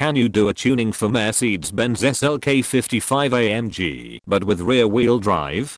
can you do a tuning for Mercedes-Benz SLK 55 AMG but with rear wheel drive?